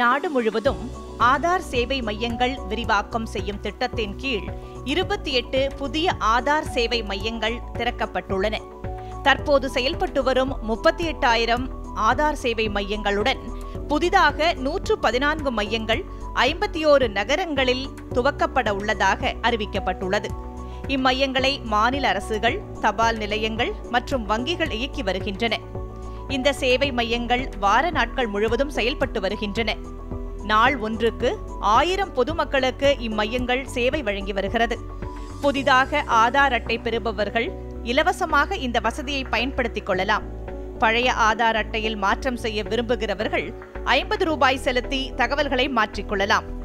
நாடு முழுவதும் ஆதார் சேவை மையங்கள் விரிவாக்கம் செய்யும் திட்டத்தின் கீழ் இருபத்தி எட்டு புதிய ஆதார் சேவை மையங்கள் திறக்கப்பட்டுள்ளன. தற்போது செயல்பட்டு வரும் முப்பத்தி எட்டாயிரம் ஆதார் சேவை மையங்களுடன் புதிதாக நூற்று பதினான்கு மையங்கள் ஐம்பத்தி ஓரு நகரங்களில் துவக்கப்பட உள்ளதாக அறிவிக்கப்பட்டுள்ளது. இம்மையங்களை மாநில அரசுகள் தபால் நிலையங்கள் மற்றும் வங்கிகள் இயக்கி வருகின்றன. இந்த சேவை மையங்கள் வார நாட்கள் முழுவதும் செயல்பட்டு வருகின்றன. நாள் ஒன்றுக்கு ஆயிரம் பொதுமக்களுக்கு இம்மையங்கள் சேவை வழங்கி வருகிறது. புதிதாக ஆதார் அட்டை பெறுபவர்கள் இலவசமாக இந்த வசதியை பயன்படுத்திக் கொள்ளலாம். பழைய ஆதார் அட்டையில் மாற்றம் செய்ய விரும்புகிறவர்கள் ஐம்பது ரூபாய் செலுத்தி தகவல்களை மாற்றிக்கொள்ளலாம்